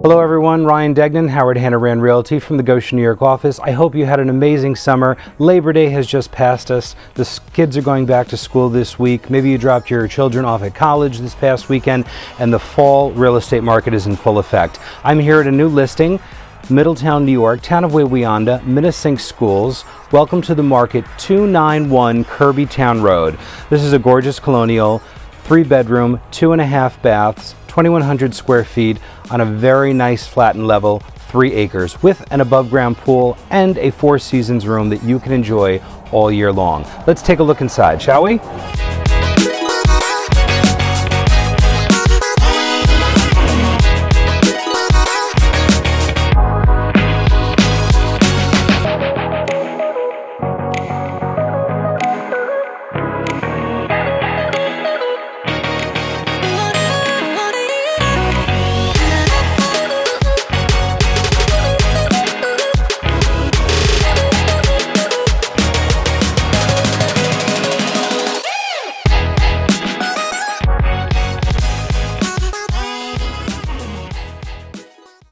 Hello everyone, Ryan Degnan, Howard Hanna Rand Realty from the Goshen, New York office. I hope you had an amazing summer. Labor Day has just passed us. The kids are going back to school this week. Maybe you dropped your children off at college this past weekend and the fall real estate market is in full effect. I'm here at a new listing, Middletown, New York, town of Wawayanda, Minisink Schools. Welcome to the market 291 Kirbytown Road. This is a gorgeous colonial, three bedroom, two and a half baths, 2,100 square feet on a very nice flat and level, three acres, with an above ground pool and a four seasons room that you can enjoy all year long. Let's take a look inside, shall we?